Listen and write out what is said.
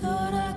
Thought I